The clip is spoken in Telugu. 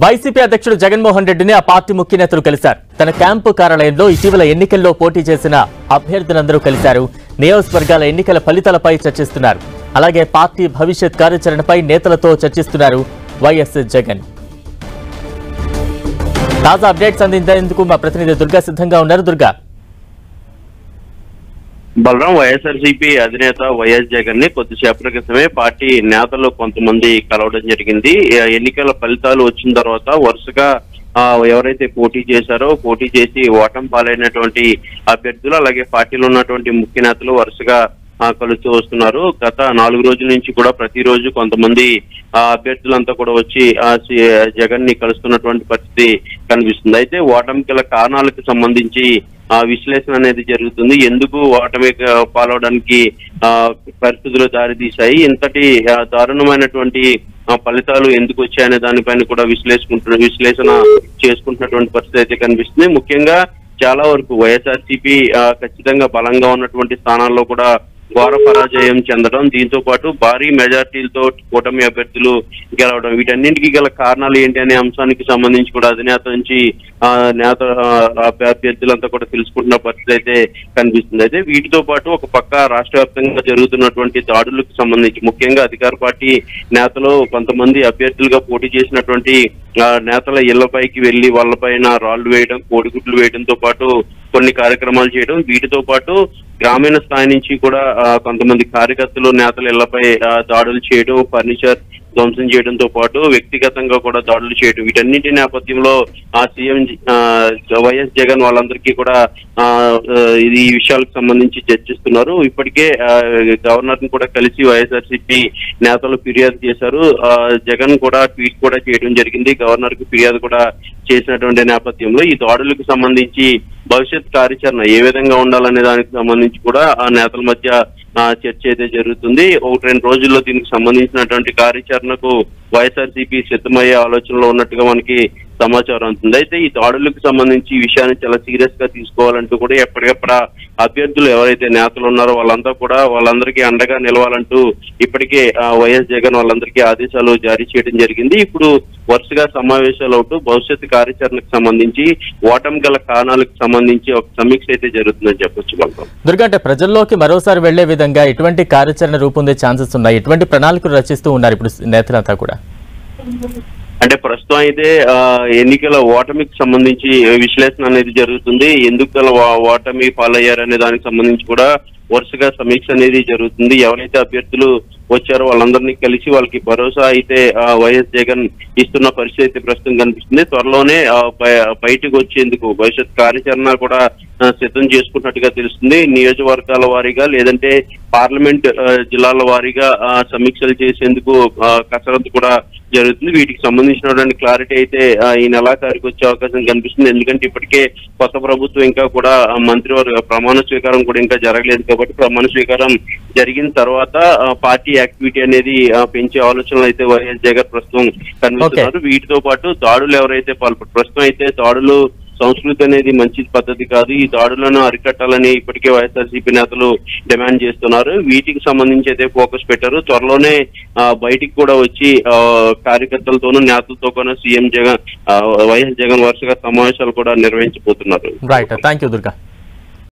వైసీపీ అధ్యక్షుడు జగన్మోహన్ రెడ్డిని ఆ పార్టీ ముఖ్య నేతలు కలిశారు. తన క్యాంపు కార్యాలయంలో ఇటీవల ఎన్నికల్లో పోటీ చేసిన అభ్యర్థులందరూ కలిశారు. నియోజకవర్గాల ఎన్నికల ఫలితాలపై చర్చిస్తున్నారు. అలాగే పార్టీ భవిష్యత్ కార్యాచరణపై నేతలతో చర్చిస్తున్నారు వైఎస్ జగన్. తాజా అప్డేట్స్ అందించేందుకు మా ప్రతినిధి దుర్గా సిద్ధంగా ఉన్నారు. దుర్గా బలరాం వైఎస్ఆర్సీపీ అధినేత వైఎస్ జగన్ని కొద్దిసేపటి క్రితమే పార్టీ నేతలు కొంతమంది కలవడం జరిగింది. ఎన్నికల ఫలితాలు వచ్చిన తర్వాత వరుసగా ఎవరైతే పోటీ చేశారో పోటీ చేసి ఓటమి పాలైనటువంటి అభ్యర్థులు అలాగే పార్టీలో ఉన్నటువంటి ముఖ్య నేతలు వరుసగా కలుస్తూ వస్తున్నారు. గత నాలుగు రోజుల నుంచి కూడా ప్రతిరోజు కొంతమంది ఆ అభ్యర్థులంతా కూడా వచ్చి ఆ జగన్ని కలుస్తున్నటువంటి పరిస్థితి కనిపిస్తుంది. అయితే ఓటమి గల కారణాలకు సంబంధించి విశ్లేషణ అనేది జరుగుతుంది. ఎందుకు ఓటమి పాలవడానికి ఆ పరిస్థితులు దారితీశాయి? ఇంతటి దారుణమైనటువంటి ఫలితాలు ఎందుకు వచ్చాయనే దానిపైన కూడా విశ్లేషకుంటున్న విశ్లేషణ చేసుకుంటున్నటువంటి పరిస్థితి అయితే కనిపిస్తుంది. ముఖ్యంగా చాలా వరకు వైఎస్ఆర్సీపీ ఖచ్చితంగా బలంగా ఉన్నటువంటి స్థానాల్లో కూడా ఘోర పరాజయం చెందడం దీంతో పాటు భారీ మెజార్టీలతో కూటమి అభ్యర్థులు గెలవడం వీటన్నింటికి గల కారణాలు ఏంటి అనే అంశానికి సంబంధించి కూడా అధినేత నుంచి ఆ, నేత అభ్యర్థులంతా కూడా తెలుసుకుంటున్న పరిస్థితి అయితే కనిపిస్తుంది. అయితే వీటితో పాటు ఒక పక్క రాష్ట్ర వ్యాప్తంగా జరుగుతున్నటువంటి దాడులకు సంబంధించి ముఖ్యంగా అధికార పార్టీ నేతలు కొంతమంది అభ్యర్థులుగా పోటీ చేసినటువంటి ఆ, నేతల ఇళ్ళపైకి వెళ్ళి వాళ్ళపైన రాళ్ళు వేయడం కోడిగుడ్లు వేయడంతో పాటు కొన్ని కార్యక్రమాలు చేయడం వీటితో పాటు గ్రామీణ స్థాయి నుంచి కూడా కొంతమంది కార్యకర్తలు నేతలు ఇళ్ళపై ఆ, దాడులు చేయడం ఫర్నిచర్ ధ్వంసం చేయడంతో పాటు వ్యక్తిగతంగా కూడా దాడులు చేయడం వీటన్నిటి నేపథ్యంలో ఆ సీఎం వైఎస్ జగన్ వాళ్ళందరికీ కూడా ఇది ఈ విషయాలకు సంబంధించి చర్చిస్తున్నారు. ఇప్పటికే గవర్నర్ని కూడా కలిసి వైఎస్ఆర్సీపీ నేతలు ఫిర్యాదు చేశారు. ఆ, జగన్ కూడా ట్వీట్ కూడా చేయడం జరిగింది. గవర్నర్కి ఫిర్యాదు కూడా చేసినటువంటి నేపథ్యంలో ఈ దాడులకు సంబంధించి భవిష్యత్ కార్యాచరణ ఏ విధంగా ఉండాలనే దానికి సంబంధించి కూడా ఆ నేతల మధ్య చర్చ అయితే జరుగుతుంది ఒకటి రెండు రోజుల్లో దీనికి సంబంధించినటువంటి కార్యాచరణకు వైఎస్ఆర్సీపీ సిద్ధమయ్యే ఆలోచనలో ఉన్నట్టుగా మనకి సమాచారం అవుతుంది అయితే ఈ దాడులకు సంబంధించి ఈ విషయాన్ని చాలా సీరియస్గా తీసుకోవాలంటూ కూడా ఎప్పటికప్పుడు అభ్యర్థులు ఎవరైతే నేతలు ఉన్నారో వాళ్ళంతా కూడా వాళ్ళందరికీ అండగా నిలవాలంటూ ఇప్పటికే ఆ, వైఎస్ జగన్ వాళ్ళందరికీ ఆదేశాలు జారీ చేయడం జరిగింది. ఇప్పుడు వరుసగా సమావేశాలు అవుతూ భవిష్యత్తు కార్యాచరణకు సంబంధించి ఓటమి గల కారణాలకు సంబంధించి ఒక సమీక్ష అయితే జరుగుతుందని చెప్పొచ్చు బలరాం దుర్గా అంటే ప్రజల్లోకి మరోసారి వెళ్ళే విధంగా ఎటువంటి కార్యాచరణ రూపొందే ఛాన్సెస్ ఉన్నాయి. ఎటువంటి ప్రణాళికలు రచిస్తూ ఉన్నారు ఇప్పుడు నేతలంతా కూడా. అంటే ప్రస్తుతం అయితే ఎన్నికల ఓటమికి సంబంధించి విశ్లేషణ అనేది జరుగుతుంది. ఎందుకు గల ఓ- ఓటమి పాలయ్యారనే దానికి సంబంధించి కూడా వరుసగా సమీక్ష అనేది జరుగుతుంది. ఎవరైతే అభ్యర్థులు వచ్చారో వాళ్ళందరినీ కలిసి వాళ్ళకి భరోసా అయితే వైఎస్ జగన్ ఇస్తున్న పరిస్థితి అయితే ప్రస్తుతం కనిపిస్తుంది. త్వరలోనే బయటకు వచ్చేందుకు భవిష్యత్ కార్యాచరణ కూడా సిద్ధం చేసుకున్నట్టుగా తెలుస్తుంది. నియోజకవర్గాల వారీగా లేదంటే పార్లమెంట్ జిల్లాల వారీగా సమీక్షలు చేసేందుకు కసరత్తు కూడా జరుగుతుంది. వీటికి సంబంధించినటువంటి క్లారిటీ అయితే ఈ నెలాఖరికి వచ్చే అవకాశం కనిపిస్తుంది. ఎందుకంటే ఇప్పటికే కొత్త ప్రభుత్వం ఇంకా కూడా మంత్రివర్గ ప్రమాణ స్వీకారం కూడా ఇంకా జరగలేదు కాబట్టి ప్రమాణ స్వీకారం జరిగిన తర్వాత పార్టీ యాక్టివిటీ అనేది పెంచే ఆలోచనలు అయితే వైఎస్ జగన్ ప్రస్తుతం కనిపిస్తున్నారు. వీటితో పాటు దాడులు ఎవరైతే పాల్పడు ప్రస్తుతం అయితే దాడులు సంస్కృతి అనేది మంచి పద్ధతి కాదు. ఈ దాడులను అరికట్టాలని ఇప్పటికే వైఎస్ఆర్సీపీ నేతలు డిమాండ్ చేస్తున్నారు. వీటికి సంబంధించి అయితే ఫోకస్ పెట్టారు. త్వరలోనే బయటికి కూడా వచ్చి కార్యకర్తలతోనూ నేతలతో కూడా సీఎం జగన్ వైఎస్ జగన్ వరుసగా సమావేశాలు కూడా నిర్వహించబోతున్నారు. Right thank you Durga